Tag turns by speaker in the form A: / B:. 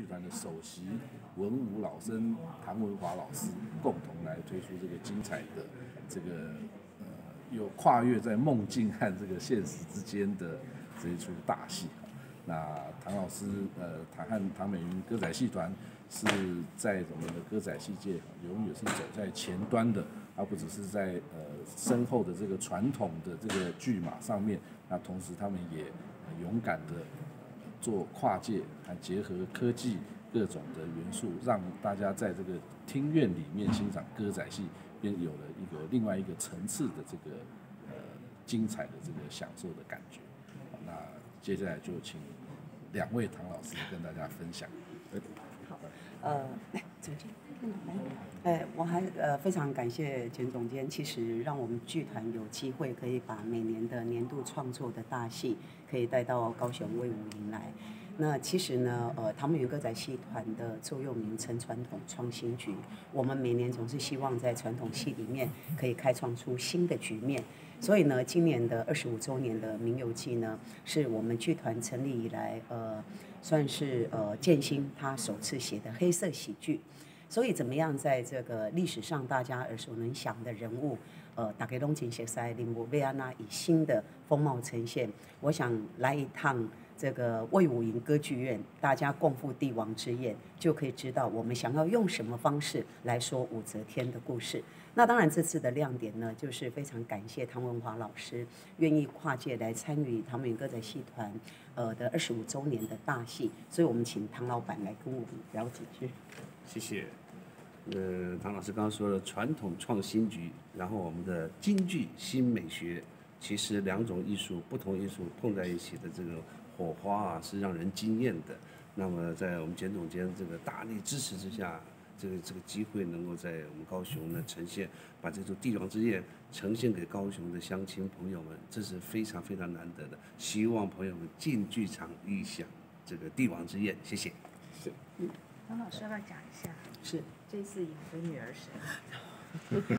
A: 剧团的首席文武老生唐文华老师共同来推出这个精彩的这个呃有跨越在梦境和这个现实之间的这一出大戏。那唐老师呃，唐和唐美云歌仔戏团是在我们的歌仔戏界永远是走在前端的，而不只是在呃身后的这个传统的这个剧码上面。那同时他们也勇敢的做跨界，还结合科技各种的元素，让大家在这个庭院里面欣赏歌仔戏，便有了一个另外一个层次的这个呃精彩的这个享受的感觉。那接下来就请两位唐老师跟大家分享。
B: 呃，来总监，来，哎，我还呃非常感谢简总监，其实让我们剧团有机会可以把每年的年度创作的大戏可以带到高雄威武营来。那其实呢，呃，唐美云歌仔戏团的座右铭称传统创新局，我们每年总是希望在传统戏里面可以开创出新的局面。所以呢，今年的二十五周年的《名游记》呢，是我们剧团成立以来，呃，算是呃建新他首次写的黑色喜剧。所以怎么样在这个历史上大家耳熟能详的人物，呃，打给龙井写塞林姆维安娜以新的风貌呈现？我想来一趟这个魏武营歌剧院，大家共赴帝王之宴，就可以知道我们想要用什么方式来说武则天的故事。那当然，这次的亮点呢，就是非常感谢唐文华老师愿意跨界来参与唐明歌仔戏团呃的二十五周年的大戏，所以我们请唐老板来跟我们聊几句。
C: 谢谢。呃，唐老师刚刚说了传统创新局，然后我们的京剧新美学，其实两种艺术不同艺术碰在一起的这个火花啊，是让人惊艳的。那么在我们简总监这个大力支持之下。这个这个机会能够在我们高雄呢呈现，把这座帝王之宴呈现给高雄的乡亲朋友们，这是非常非常难得的。希望朋友们进剧场一享这个帝王之宴，谢谢。
B: 是，
D: 王老师要不要讲一下？
B: 是，
D: 这次演的女儿谁？